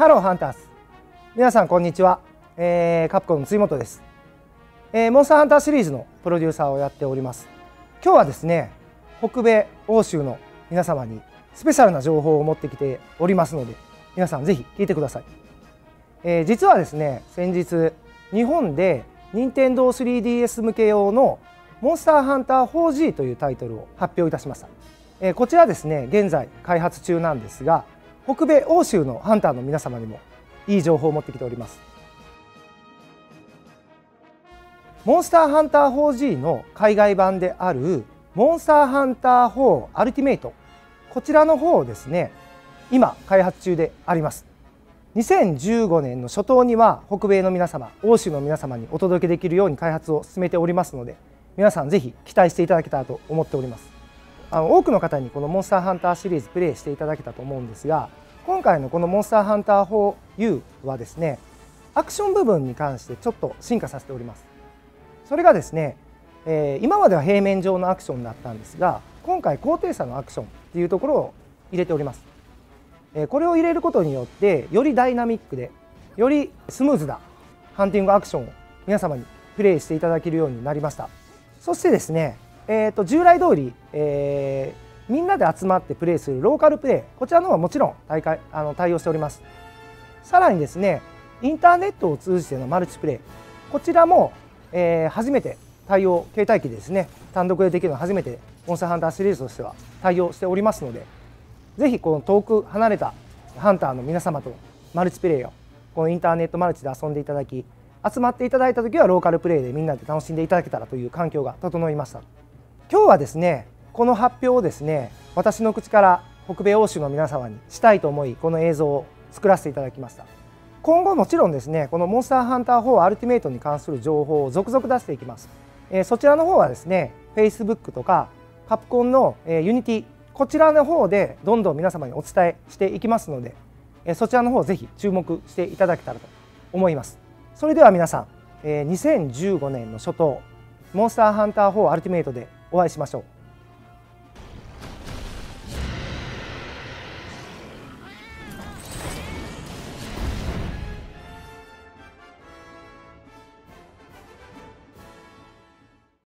ハローハンターズ皆さんこんにちは、えー、カプコンの辻本です、えー、モンスターハンターシリーズのプロデューサーをやっております。今日はですね北米欧州の皆様にスペシャルな情報を持ってきておりますので皆さんぜひ聞いてください、えー、実はですね先日日本で任天堂 3DS 向け用のモンスターハンター 4G というタイトルを発表いたしました、えー、こちらですね現在開発中なんですが北米欧州のハンターの皆様にもいい情報を持ってきております。モンスターハンター 4G の海外版であるモンスターハンター4アルティメイト。こちらの方をですね今開発中であります。2015年の初頭には北米の皆様欧州の皆様にお届けできるように開発を進めておりますので皆さんぜひ期待していただけたらと思っております。あの多くの方にこのモンスターハンターシリーズプレイしていただけたと思うんですが今回のこのモンスターハンター 4U はですねアクション部分に関してちょっと進化させております。それがですね、えー、今までは平面上のアクションだったんですが今回高低差のアクションっていうところを入れております。えこれを入れることによってよりダイナミックでよりスムーズなハンティングアクションを皆様にプレイしていただけるようになりました。そしてですね、えー、と従来通り、えー、みんなで集まってプレイするローカルプレイこちらの方はもちろん大会あの対応しております。さらにですねインターネットを通じてのマルチプレイこちらも、えー、初めて対応携帯機でですね単独でできるのは初めてモンスターハンターシリーズとしては対応しておりますのでぜひこの遠く離れたハンターの皆様とマルチプレイをこのインターネットマルチで遊んでいただき集まっていただいた時はローカルプレイでみんなで楽しんでいただけたらという環境が整いました。今日はですねこの発表をですね私の口から北米欧州の皆様にしたいと思いこの映像を作らせていただきました。今後もちろんですねこのモンスターハンター4アルティメイトに関する情報を続々出していきます、えー、そちらの方はですね Facebook とかカプコンの、えー、ユニティこちらの方でどんどん皆様にお伝えしていきますのでそちらの方ぜひ注目していただけたらと思います。それでは皆さん2015年の初頭モンスターハンター4アルティメイトでお会いしましょう。